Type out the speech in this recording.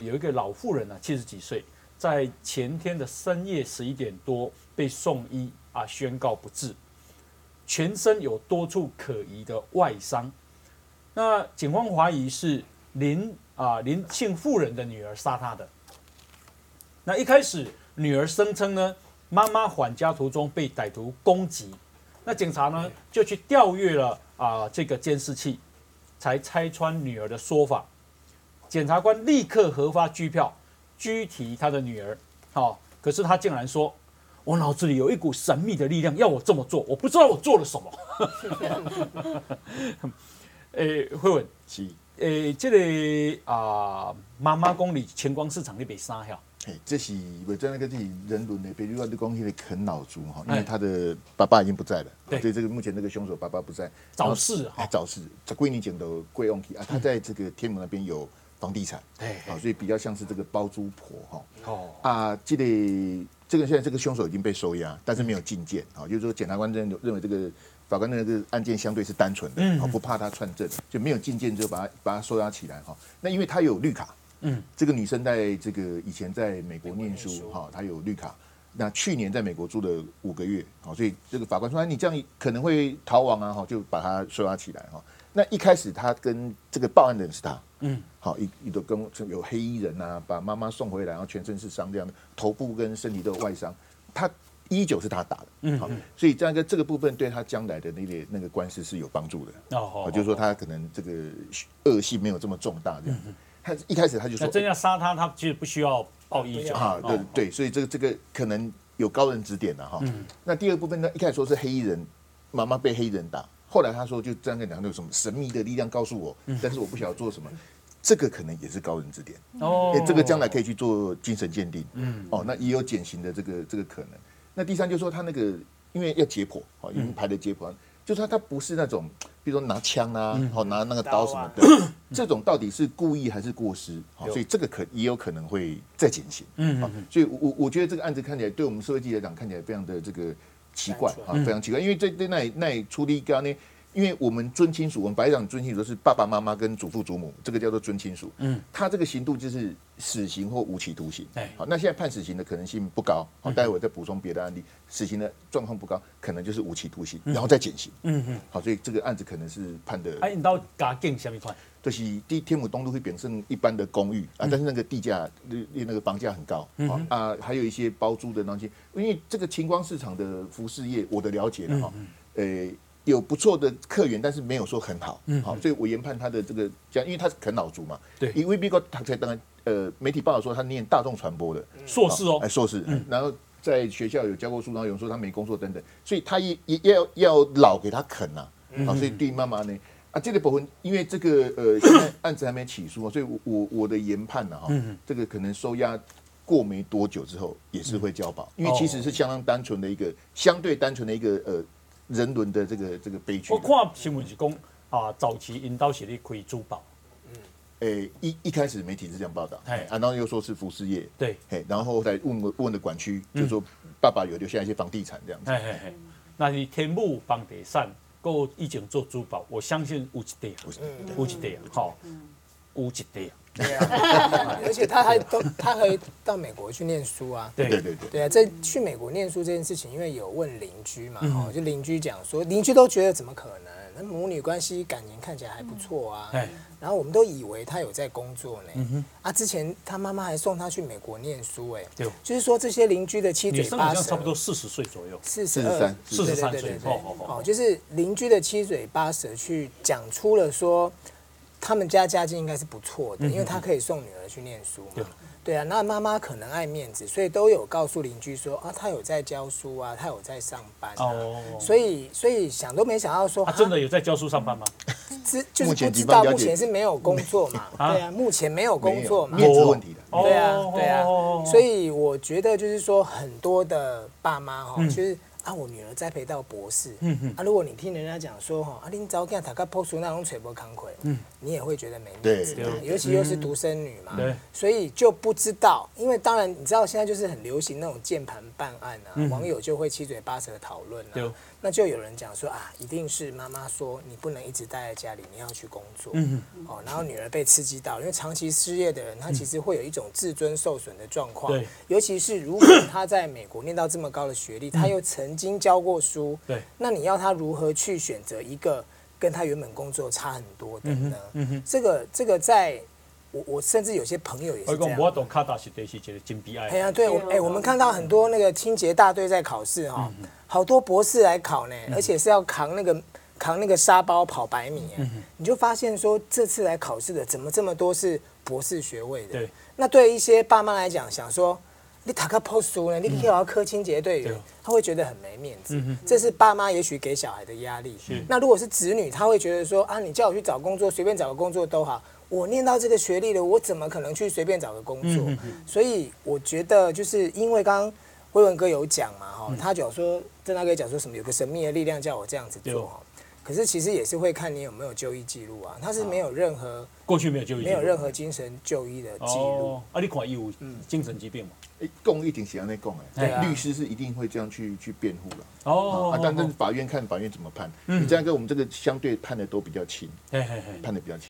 有一个老妇人呢、七十几岁，在前天的深夜十一点多被送医啊，宣告不治，全身有多处可疑的外伤。那警方怀疑是林啊林姓妇人的女儿杀她的。那一开始女儿声称呢，妈妈返家途中被歹徒攻击，那警察呢就去调阅了啊这个监视器，才拆穿女儿的说法。检察官立刻核发拘票，拘提他的女儿。好、可是他竟然说：“我脑子里有一股神秘的力量要我这么做，我不知道我做了什么。” 诶，慧文，是，诶，这个啊，妈妈公里晴光市场那边杀呀，嘿，这是我在那个自己人伦的，比如说你讲那个啃老族哈，因哎为他的爸爸已经不在了，对。所以这个目前这个凶手爸爸不在，早逝哈，哎早逝，在归你捡的贵翁体啊，他在这个天母那边有房地产，对好，所以比较像是这个包租婆哈。哦，啊，这个这个现在这个凶手已经被收押，但是没有进监啊，就是说检察官认认为这个法官认为这个案件相对是单纯的，嗯。啊，不怕他串证，就没有进监之后把他把他收押起来哈。那因为他有绿卡，嗯，这个女生在这个以前在美国念书哈，她有绿卡。那去年在美国住了五个月，好，所以这个法官说，哎你这样可能会逃亡啊，哈，就把他收押起来哈。那一开始他跟这个报案的人是他，嗯，好，一一个跟有黑衣人啊，把妈妈送回来，然后全身是伤，这样的头部跟身体都有外伤。他一九是他打的，嗯好，所以这样一个这个部分对他将来的那个那个官司是有帮助的。哦哦，就是说他可能这个恶性没有这么重大这样。他一开始他就说那真要杀他，他其实不需要报一九啊，对对，所以这个这个可能有高人指点了哈。那第二部分呢，一开始说是黑衣人，妈妈被黑衣人打，后来他说就这样跟讲，有什么神秘的力量告诉我，但是我不晓得做什么。这个可能也是高人指点，哦哎，这个将来可以去做精神鉴定，嗯哦，那也有减刑的这个这个可能。那第三就是说他那个因为要解剖，哦，已经排了解剖，就是他他不是那种，比如说拿枪啊，好、拿那个刀什么的，这种到底是故意还是过失？所以这个可也有可能会再减刑。好嗯嗯所以我我我觉得这个案子看起来对我们社会记者来讲看起来非常的这个奇怪啊，非常奇怪，因为这这那那出力刚呢。因为我们尊亲属，我们白长尊亲属是爸爸妈妈跟祖父祖母，这个叫做尊亲属。嗯，他这个刑度就是死刑或无期徒刑。哎好，那现在判死刑的可能性不高。好，待会我再补充别的案例，死刑的状况不高，可能就是无期徒刑，然后再减刑。嗯嗯，好，所以这个案子可能是判的，哎，你到加建什么款？就是第天母东路会变成一般的公寓啊，但是那个地价那那个房价很高啊啊，还有一些包租的东西，因为这个晴光市场的服饰业，我的了解了哈，呃。有不错的客源，但是没有说很好，好，所以我研判他的这个讲，因为他是啃老族嘛，对因为毕竟他才当然，呃，媒体报道说他念大众传播的。硕士哦。哎，，硕士，然后在学校有教过书，然后有人说他没工作等等，所以他也也要要老给他啃呐、啊，所以对妈妈呢，啊，这个部分因为这个呃，现在案子还没起诉嘛，所以我我我的研判呢、哈，这个可能收押过没多久之后也是会交保，因为其实是相当单纯的一个相对单纯的一个呃人伦的这个这个悲剧我。看新闻是讲啊，早期引导协力开珠宝，诶、一一开始媒体是这样报道，哎啊，然后又说是服饰业，对，嘿，然后再问问的管区，就说爸爸有留下一些房地产这样子。嘿嘿嘿，那你天母房地产，够以前做珠宝，我相信有一地啊，有一地啊，好，有一地啊，对啊，而且他还都他还到美国去念书啊。对。对对对，对。啊，在去美国念书这件事情，因为有问邻居嘛，哦，就邻居讲说，邻居都觉得怎么可能？那母女关系感情看起来还不错啊。哎，然后我们都以为他有在工作呢。啊，之前他妈妈还送他去美国念书，哎，对。就是说这些邻居的七嘴八舌，生好像差不多四十岁左右，四十二、43对对43岁哦，就是邻居的七嘴八舌去讲出了说，他们家家境应该是不错的，因为他可以送女儿去念书对嘛。对啊，那妈妈可能爱面子，所以都有告诉邻居说啊，他有在教书啊，他有在上班啊。哦，所以，所以想都没想到说，他真的有在教书上班吗？知就是不知道，目前是没有工作嘛？啊对啊，目前没有工作嘛面子问题的。哦对啊，对啊哦，所以我觉得就是说，很多的爸妈哈，就是啊，我女儿栽培到博士，嗯嗯啊，如果你听人家讲说哈，啊，恁早间读个博士那种垂波康亏，嗯你也会觉得没面子对尤其又是独生女嘛，对所以就不知道，因为当然你知道现在就是很流行那种键盘办案啊，嗯网友就会七嘴八舌讨论对啊，那就有人讲说啊，一定是妈妈说你不能一直待在家里，你要去工作，嗯哦，然后女儿被刺激到，因为长期失业的人，他其实会有一种自尊受损的状况，对尤其是如果他在美国念到这么高的学历，他又曾经教过书，对，那你要他如何去选择一个跟他原本工作差很多的呢？嗯哼，这个这个在我我甚至有些朋友也是这样。讲我懂卡达是对是一个真悲哀哎。呀，对，我哎、我们看到很多那个清洁大队在考试哈、好多博士来考呢，而且是要扛那个扛那个沙包跑百米，哎你就发现说这次来考试的怎么这么多是博士学位的？对，那对一些爸妈来讲，想说你打个 post 书呢，你可以要科清洁队员对，他会觉得很没面子。这是爸妈也许给小孩的压力是。那如果是子女，他会觉得说啊，你叫我去找工作，随便找个工作都好。我念到这个学历了，我怎么可能去随便找个工作？嗯所以我觉得，就是因为刚刚辉文哥有讲嘛，哈、嗯他讲说郑大哥讲说什么有个神秘的力量叫我这样子对做哈，可是其实也是会看你有没有就医记录啊，他是没有任何过去没有就医，没有任何精神就医的记录。哦，啊，你看伊有精神疾病嘛？哎，供一定是安内供对啊哎，律师是一定会这样去去辩护了。哦啊，但但是法院看法院怎么判，你这样跟我们这个相对判的都比较轻，嘿嘿嘿。判的比较轻。